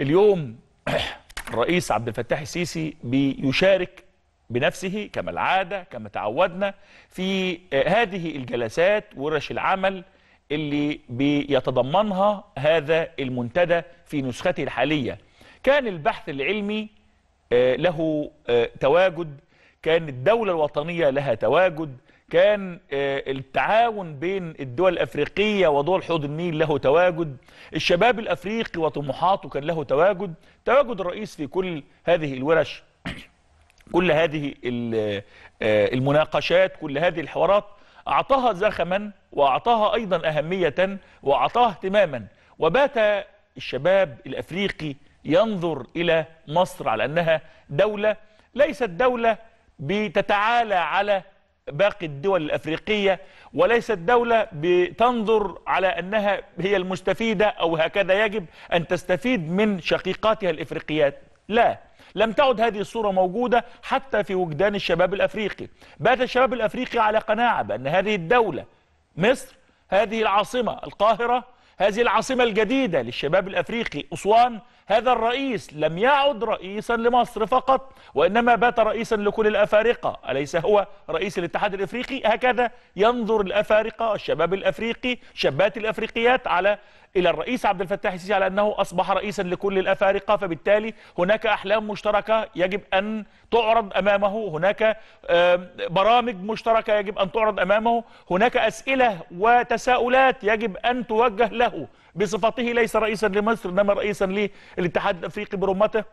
اليوم الرئيس عبد الفتاح السيسي بيشارك بنفسه كما العادة كما تعودنا في هذه الجلسات ورش العمل اللي بيتضمنها هذا المنتدى في نسخته الحالية. كان البحث العلمي له تواجد. كان الدولة الوطنية لها تواجد. كان التعاون بين الدول الأفريقية ودول حوض النيل له تواجد. الشباب الأفريقي وطموحاته كان له تواجد. تواجد الرئيس في كل هذه الورش كل هذه المناقشات كل هذه الحوارات. أعطاها زخما وأعطاها أيضا أهمية وأعطاها اهتماما. وبات الشباب الأفريقي ينظر إلى مصر على أنها دولة ليست دولة بتتعالى على باقي الدول الأفريقية وليست دولة بتنظر على أنها هي المستفيدة أو هكذا يجب أن تستفيد من شقيقاتها الإفريقيات. لا لم تعد هذه الصورة موجودة حتى في وجدان الشباب الأفريقي. بات الشباب الأفريقي على قناعة بأن هذه الدولة مصر هذه العاصمة القاهرة هذه العاصمة الجديدة للشباب الأفريقي أسوان. هذا الرئيس لم يعد رئيسا لمصر فقط وإنما بات رئيسا لكل الأفارقة. أليس هو رئيس الاتحاد الإفريقي؟ هكذا ينظر الأفارقة الشباب الأفريقي شابات الأفريقيات على إلى الرئيس عبد الفتاح السيسي على أنه أصبح رئيسا لكل الأفارقة فبالتالي هناك أحلام مشتركة يجب أن تعرض أمامه هناك برامج مشتركة يجب أن تعرض أمامه هناك أسئلة وتساؤلات يجب أن توجه له بصفته ليس رئيسا لمصر إنما رئيسا للاتحاد الأفريقي برمته.